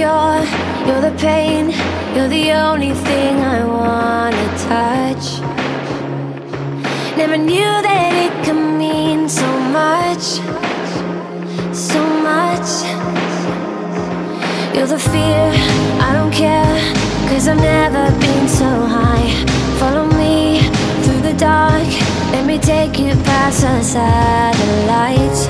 cure, you're the pain You're the only thing I wanna touch. Never knew that it could mean so much So much. You're the fear, I don't care Cause I've never been so high. Follow me through the dark Let me take you past the satellites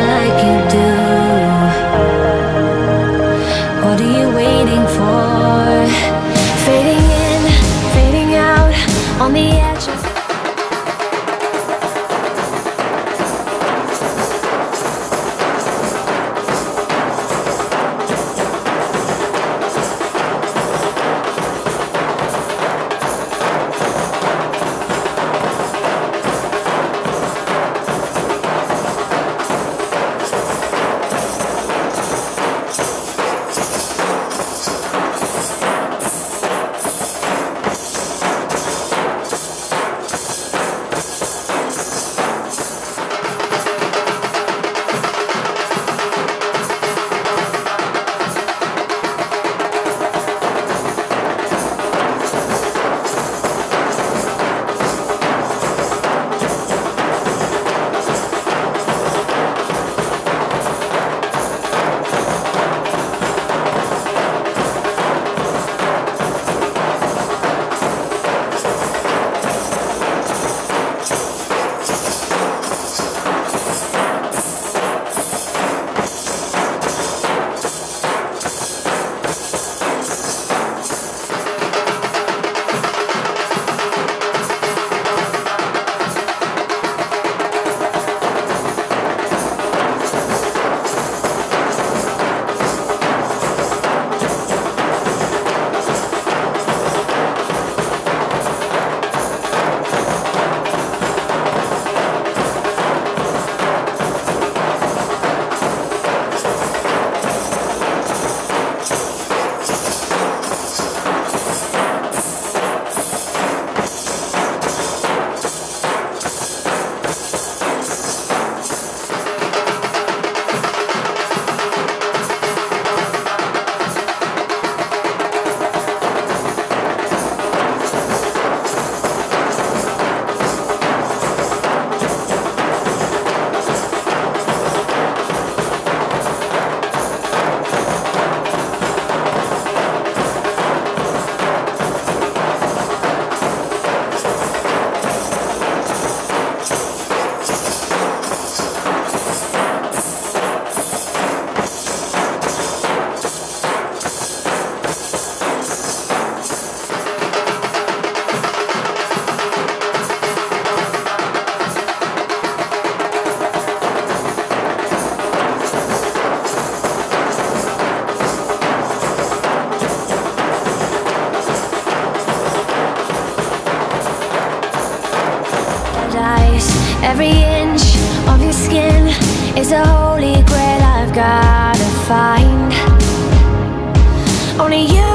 It's a holy grail I've gotta find. Only you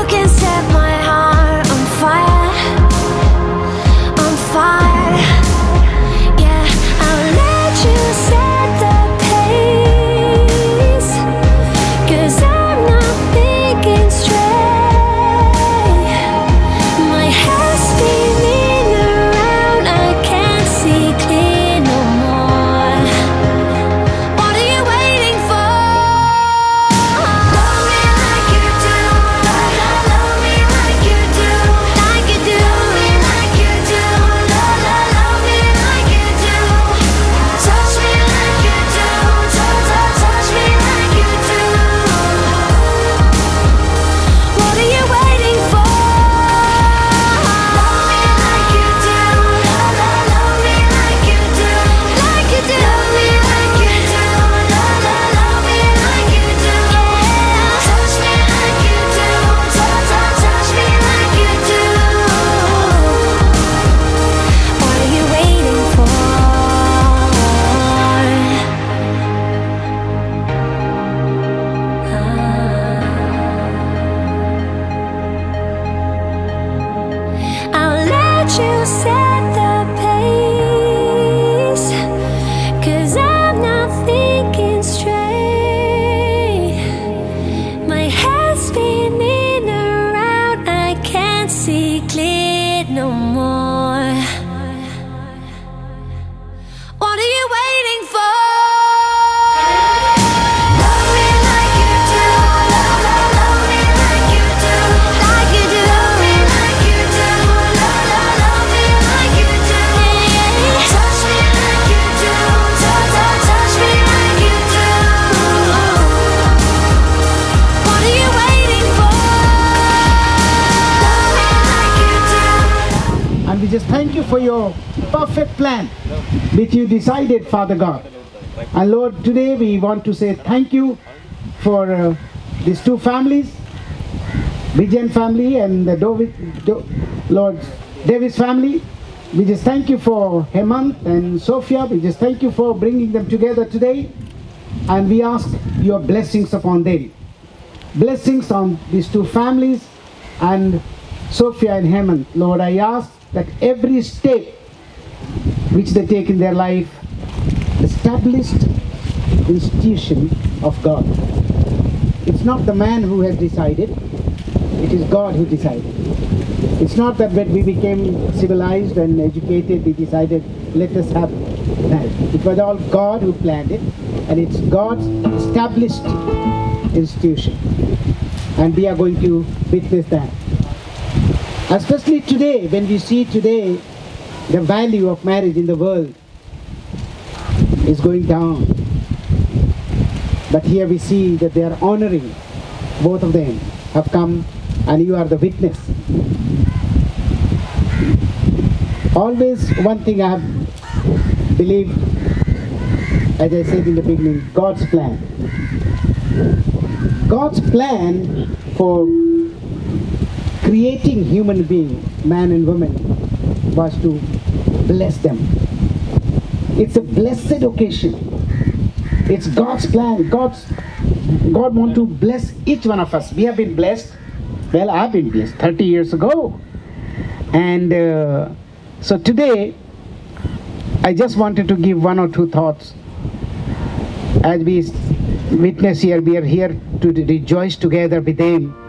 for your perfect plan which you decided, Father God. And Lord, today we want to say thank you for uh, these two families, Vijayan family and the Dovi, Do, Lord Davis family. We just thank you for Hemanth and Sophia. We just thank you for bringing them together today. And we ask your blessings upon them. Blessings on these two families and Sophia and Hemanth. Lord, I ask that every step which they take in their life, established institution of God. It's not the man who has decided, it is God who decided. It's not that when we became civilized and educated, we decided, let us have that. It was all God who planned it, and it's God's established institution. And we are going to witness that. Especially today, when we see today the value of marriage in the world is going down. But here we see that they are honoring, both of them have come and you are the witness. Always one thing I have believed, as I said in the beginning, God's plan. God's plan for creating human being, man and woman, was to bless them. It's a blessed occasion. It's God's plan. God's God want to bless each one of us. We have been blessed. Well, I've been blessed 30 years ago. And uh, so today, I just wanted to give one or two thoughts. As we witness here, we are here to rejoice together with them.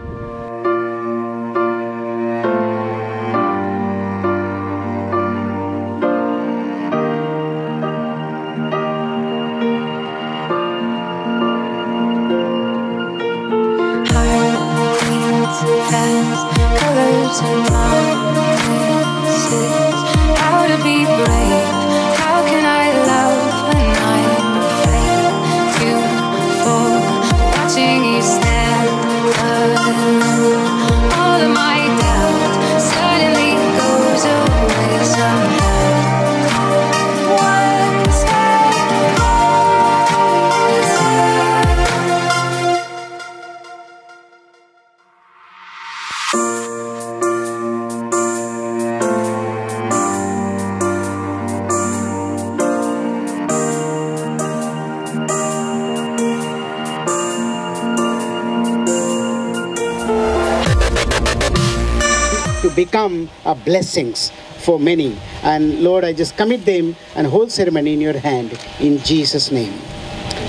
Become a blessings for many. And Lord, I just commit them and whole ceremony in your hand in Jesus' name.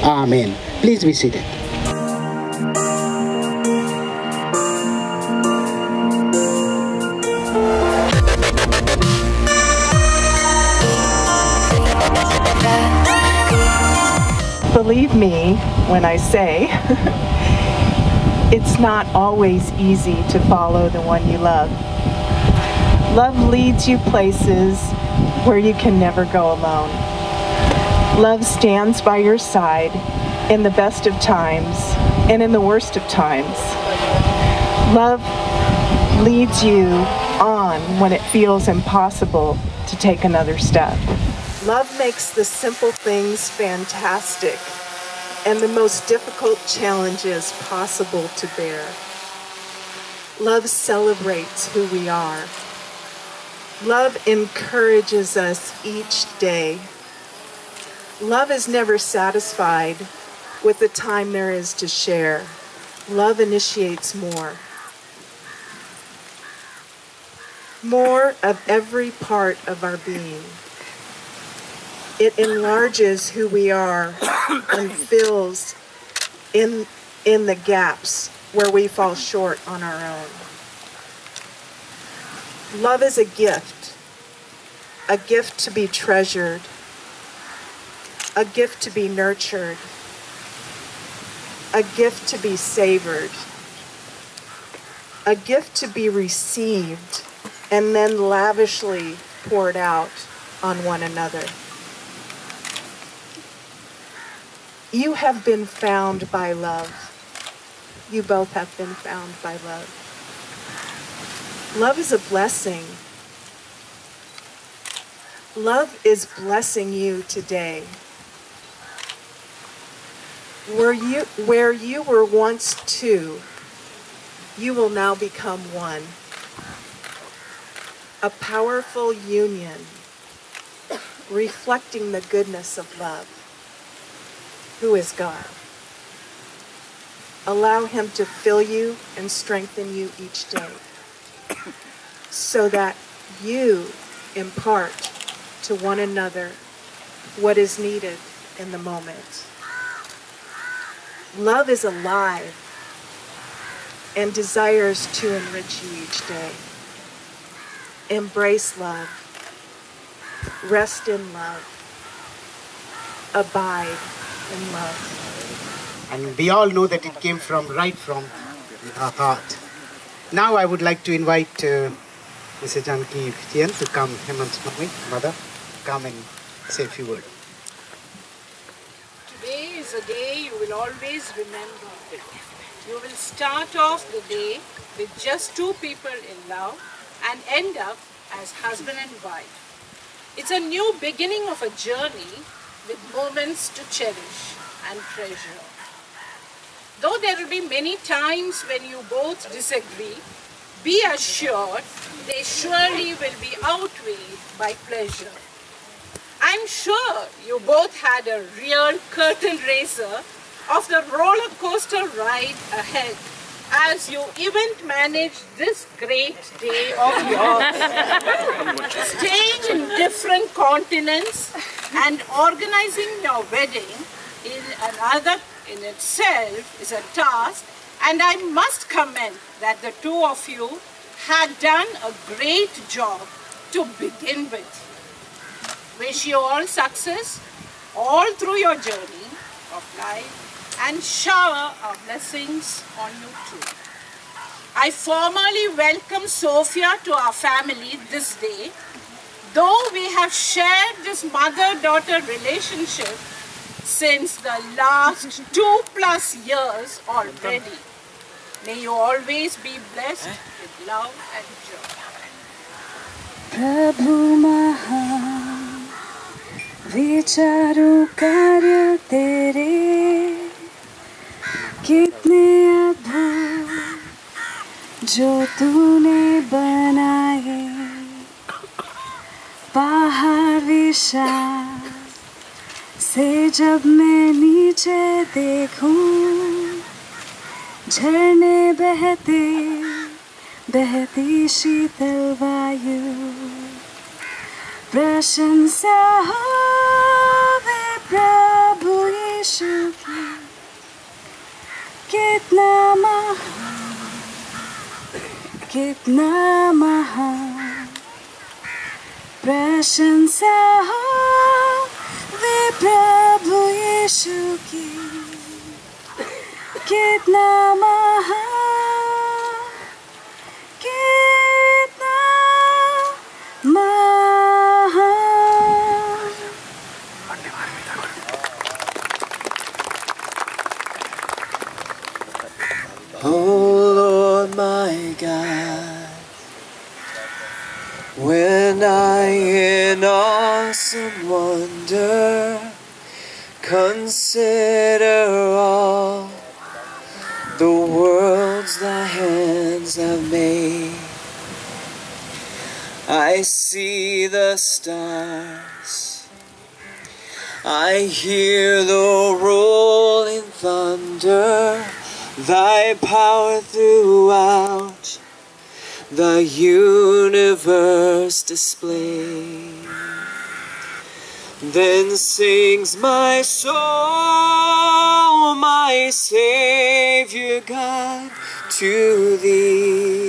Amen. Please be seated. Believe me when I say it's not always easy to follow the one you love. Love leads you places where you can never go alone. Love stands by your side in the best of times and in the worst of times. Love leads you on when it feels impossible to take another step. Love makes the simple things fantastic and the most difficult challenges possible to bear. Love celebrates who we are. Love encourages us each day. Love is never satisfied with the time there is to share. Love initiates more. More of every part of our being. It enlarges who we are and fills in, in the gaps where we fall short on our own. Love is a gift, a gift to be treasured, a gift to be nurtured, a gift to be savored, a gift to be received and then lavishly poured out on one another. You have been found by love. You both have been found by love. Love is a blessing. Love is blessing you today. Where you, where you were once two, you will now become one. A powerful union reflecting the goodness of love. Who is God? Allow Him to fill you and strengthen you each day so that you impart to one another what is needed in the moment. Love is alive and desires to enrich you each day. Embrace love. Rest in love. Abide in love. And we all know that it came from right from our heart. Now I would like to invite uh, Mrs. Janki Tian to come, Hemanth's mommy, mother, come and say a few words. Today is a day you will always remember. You will start off the day with just two people in love and end up as husband and wife. It's a new beginning of a journey with moments to cherish and treasure. Though there will be many times when you both disagree, be assured they surely will be outweighed by pleasure. I'm sure you both had a real curtain raiser of the roller coaster ride ahead as you event manage this great day of yours. Staying in different continents and organizing your wedding in another in itself is a task and I must comment that the two of you had done a great job to begin with. Wish you all success all through your journey of life and shower our blessings on you too. I formally welcome Sophia to our family this day. Though we have shared this mother-daughter relationship since the last two plus years already. May you always be blessed with love and joy. प्रभु महान विचारों कार्य तेरे। कितने अद्भुत जो तूने बनाए। पहाड़ विशाल से जब मैं नीचे देखूँ झरने बहते, बहती शीतल वायु। प्रशंसा हो वे प्रभु यीशु की। कितना महान कितना महा। प्रशंसा हो वे प्रभु यीशु की। कितना महान कितना महान Oh Lord my God, when I in awesome wonder consider all I see the stars. I hear the rolling thunder, thy power throughout the universe display. Then sings my soul, my Savior God, to thee.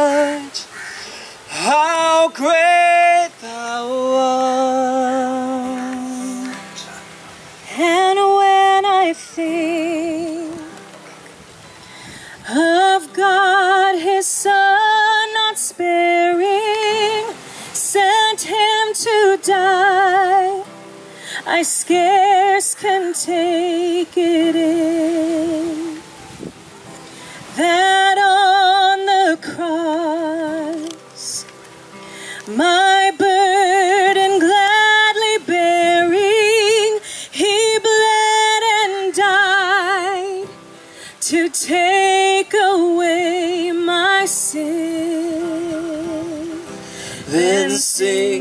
Of God, His Son, not sparing, sent Him to die, I scarce can take it in.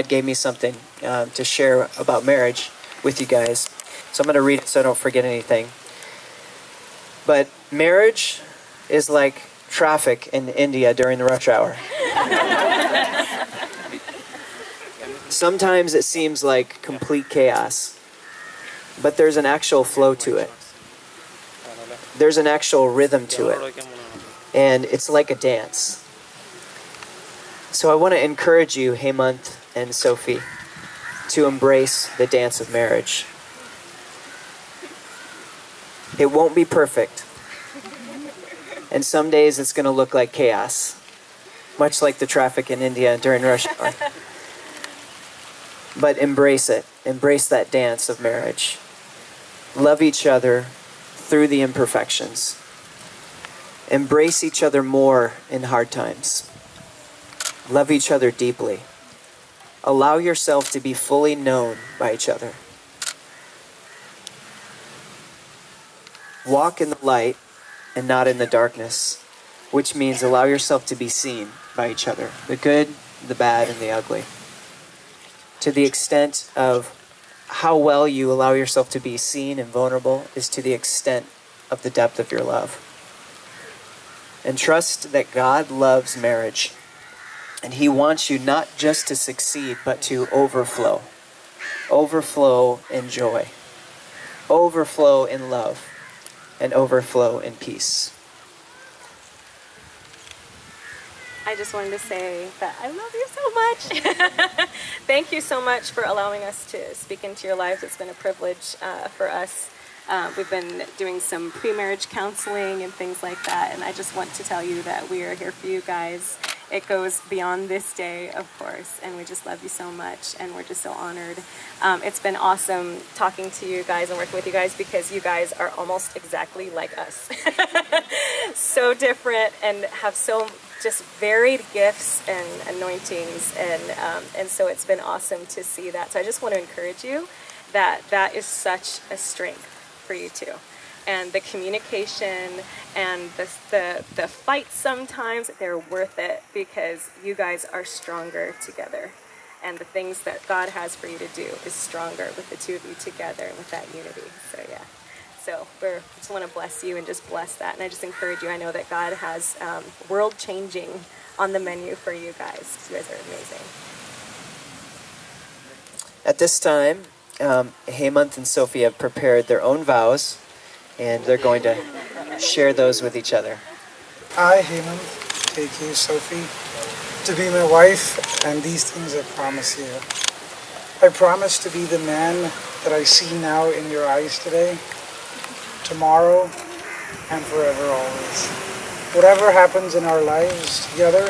God gave me something uh, to share about marriage with you guys. So I'm going to read it so I don't forget anything. But marriage is like traffic in India during the rush hour. Sometimes it seems like complete chaos, but there's an actual flow to it. There's an actual rhythm to it, and it's like a dance. So I want to encourage you, Hemanth and Sophie, to embrace the dance of marriage. It won't be perfect. And some days it's going to look like chaos, much like the traffic in India during rush hour. But embrace it. Embrace that dance of marriage. Love each other through the imperfections. Embrace each other more in hard times. Love each other deeply. Allow yourself to be fully known by each other. Walk in the light and not in the darkness, which means allow yourself to be seen by each other the good, the bad, and the ugly. To the extent of how well you allow yourself to be seen and vulnerable is to the extent of the depth of your love. And trust that God loves marriage. And He wants you not just to succeed, but to overflow. Overflow in joy. Overflow in love. and overflow in peace. I just wanted to say that I love you so much. Thank you so much for allowing us to speak into your lives. It's been a privilege uh, for us. Uh, we've been doing some pre marriage counseling and things like that, and I just want to tell you that we are here for you guys. It goes beyond this day, of course, and we just love you so much, and we're just so honored. Um, it's been awesome talking to you guys and working with you guys because you guys are almost exactly like us. so different and have so just varied gifts and anointings and um, and so it's been awesome to see that so i just want to encourage you that that is such a strength for you too and the communication and the, the the fights sometimes they're worth it because you guys are stronger together and the things that god has for you to do is stronger with the two of you together and with that unity so yeah so we're just want to bless you and just bless that. And I just encourage you. I know that God has um, world changing on the menu for you guys. You guys are amazing. At this time, um, Hemanth and Sophie have prepared their own vows, and they're going to share those with each other. I, Hemanth, take you, Sophie, to be my wife, and these things I promise you. I promise to be the man that I see now in your eyes today, tomorrow, and forever always. Whatever happens in our lives together,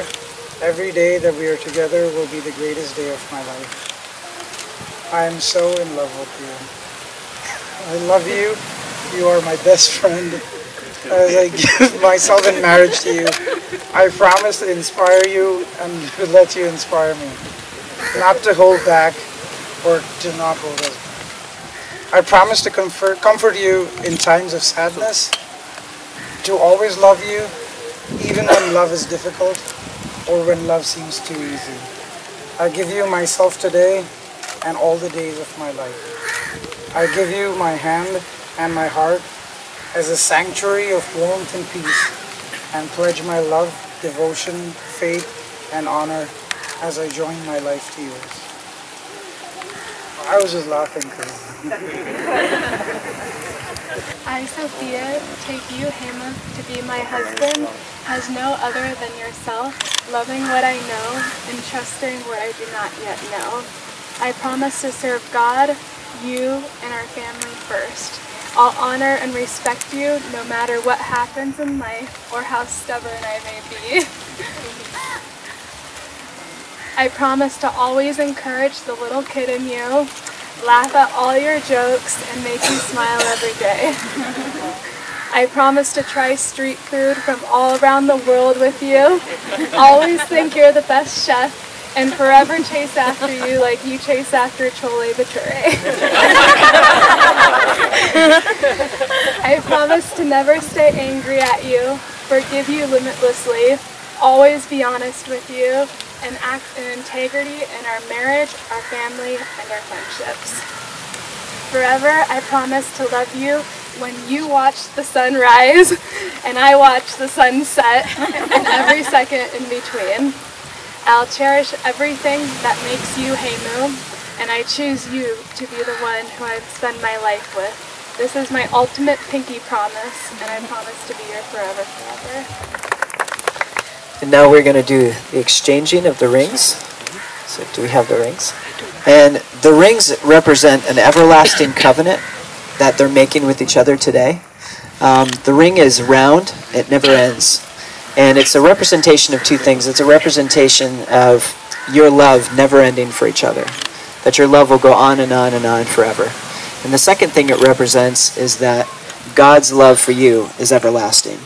every day that we are together will be the greatest day of my life. I am so in love with you. I love you. You are my best friend. As I give myself in marriage to you, I promise to inspire you and to let you inspire me. Not to hold back or to not hold us back. I promise to comfort, comfort you in times of sadness, to always love you, even when love is difficult or when love seems too easy. I give you myself today and all the days of my life. I give you my hand and my heart as a sanctuary of warmth and peace and pledge my love, devotion, faith, and honor as I join my life to yours. I was just laughing I, Sophia, take you, Hema, to be my husband, as no other than yourself, loving what I know and trusting what I do not yet know. I promise to serve God, you, and our family first. I'll honor and respect you no matter what happens in life or how stubborn I may be. I promise to always encourage the little kid in you, laugh at all your jokes, and make you smile every day. I promise to try street food from all around the world with you, always think you're the best chef, and forever chase after you like you chase after Chole Bhature. I promise to never stay angry at you, forgive you limitlessly, always be honest with you, and act in integrity in our marriage, our family, and our friendships. Forever, I promise to love you when you watch the sun rise and I watch the sun set and every second in between. I'll cherish everything that makes you Heimu, and I choose you to be the one who I spend my life with. This is my ultimate pinky promise, and I promise to be your forever, forever. And now we're going to do the exchanging of the rings. So, do we have the rings? And the rings represent an everlasting covenant that they're making with each other today. Um, the ring is round, it never ends. And it's a representation of two things. It's a representation of your love never ending for each other, that your love will go on and on and on forever. And the second thing it represents is that God's love for you is everlasting.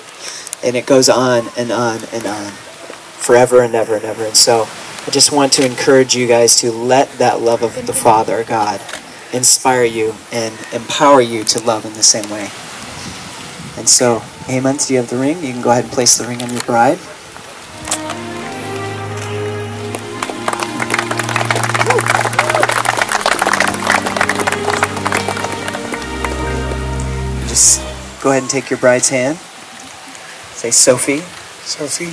And it goes on and on and on, forever and ever and ever. And so I just want to encourage you guys to let that love of the Father, God, inspire you and empower you to love in the same way. And so, Hemanth, do you have the ring? You can go ahead and place the ring on your bride. Just go ahead and take your bride's hand. Say, Sophie, Sophie,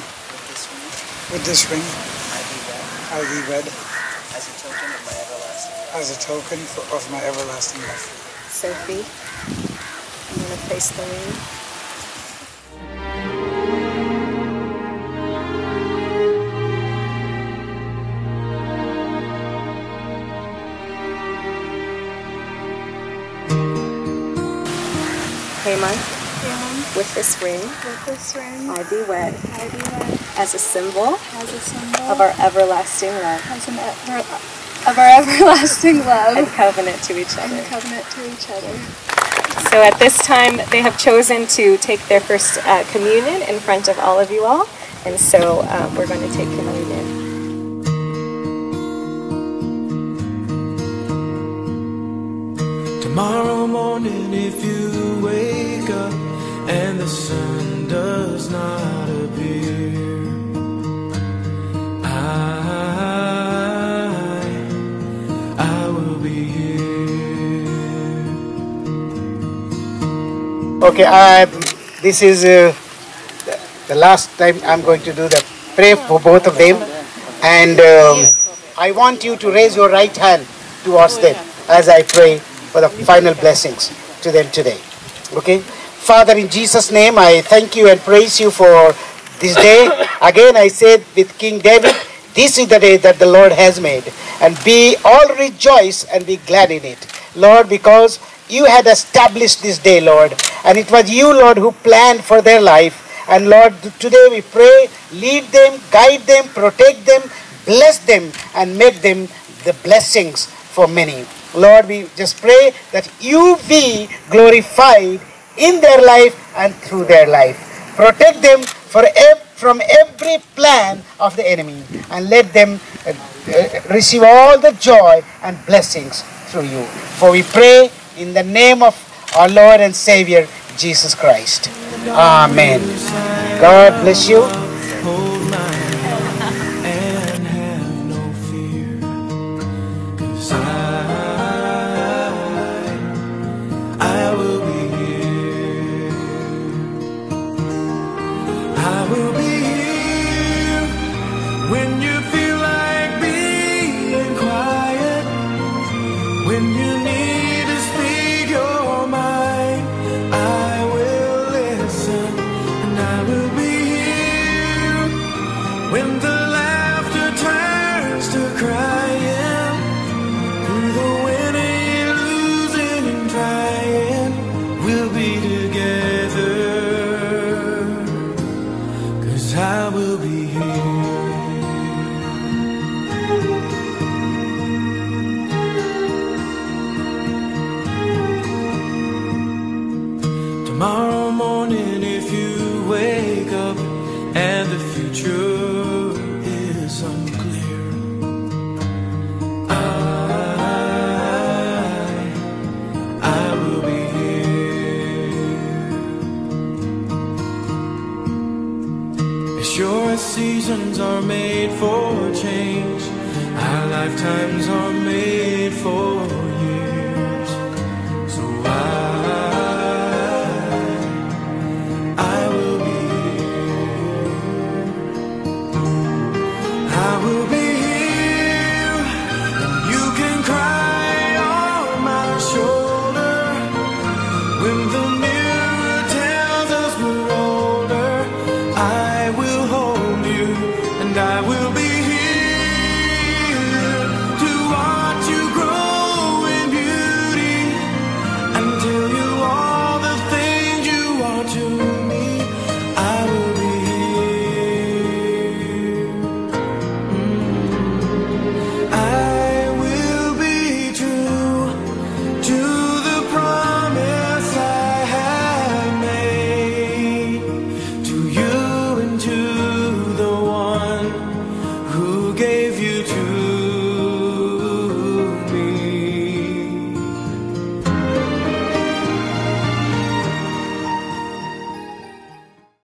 with this ring, I be wed as a token of my everlasting love. as a token for, of my everlasting love. Sophie, I'm going to place the ring Haman, Haman, with this ring, with this ring, I be wed I be wed as a symbol as a symbol of our everlasting love as an ever, of our everlasting love and covenant to each and other. covenant to each other. So at this time, they have chosen to take their first uh, communion in front of all of you all. And so um, we're going to take communion. Tomorrow morning, if you wake up and the sun does not appear, I, I will be here. Okay, uh, this is uh, the- last time I'm going to do the pray for both of them, and um, I want you to raise your right hand towards them as I pray for the final blessings to them today. Okay, Father, in Jesus' name, I thank you and praise you for this day. Again, I said with King David, this is the day that the Lord has made, and be all rejoice and be glad in it, Lord, because you had established this day, Lord, and it was you, Lord, who planned for their life. And Lord, today we pray, lead them, guide them, protect them, bless them, and make them the blessings for many. Lord, we just pray that you be glorified in their life and through their life. Protect them ev- from every plan of the enemy and let them uh, uh, receive all the joy and blessings through you. For we pray in the name of our Lord and Savior, Jesus Christ. Amen. God bless you.